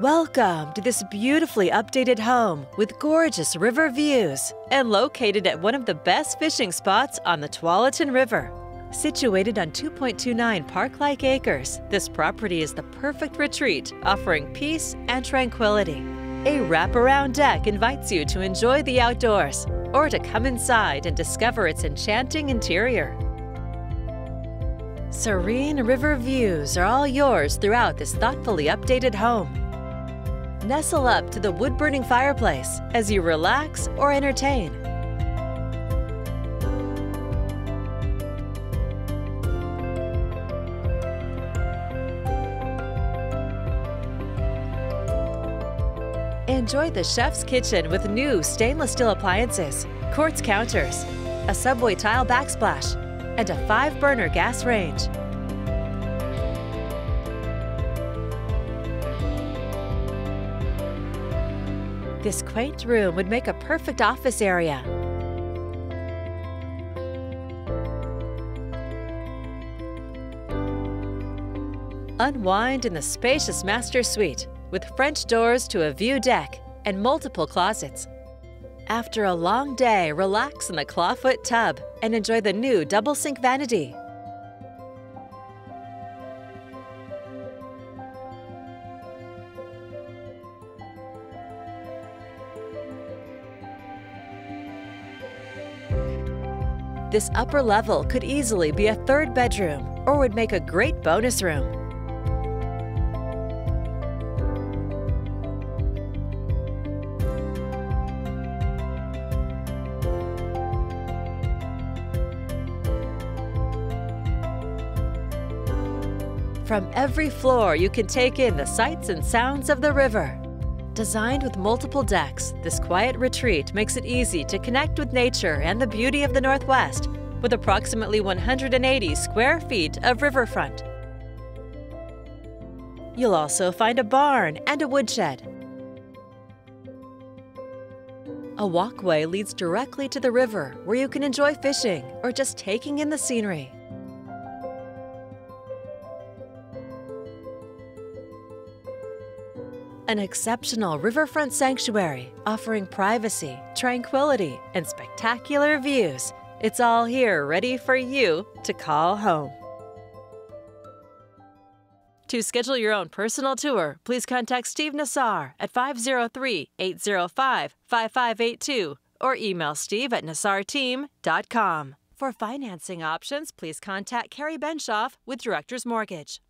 Welcome to this beautifully updated home with gorgeous river views and located at one of the best fishing spots on the Tualatin River. Situated on 2.29 park-like acres, this property is the perfect retreat, offering peace and tranquility. A wraparound deck invites you to enjoy the outdoors or to come inside and discover its enchanting interior. Serene river views are all yours throughout this thoughtfully updated home. Nestle up to the wood-burning fireplace as you relax or entertain. Enjoy the chef's kitchen with new stainless steel appliances, quartz counters, a subway tile backsplash, and a five-burner gas range. This quaint room would make a perfect office area. Unwind in the spacious master suite with French doors to a view deck and multiple closets. After a long day, relax in the clawfoot tub and enjoy the new double sink vanity. This upper level could easily be a third bedroom or would make a great bonus room. From every floor, you can take in the sights and sounds of the river. Designed with multiple decks, this quiet retreat makes it easy to connect with nature and the beauty of the Northwest with approximately 180 square feet of riverfront. You'll also find a barn and a woodshed. A walkway leads directly to the river where you can enjoy fishing or just taking in the scenery. An exceptional riverfront sanctuary offering privacy, tranquility, and spectacular views. It's all here ready for you to call home. To schedule your own personal tour, please contact Steve Nassar at 503 805 5582 or email steve at nassarteam.com. For financing options, please contact Carrie Benshoff with Director's Mortgage.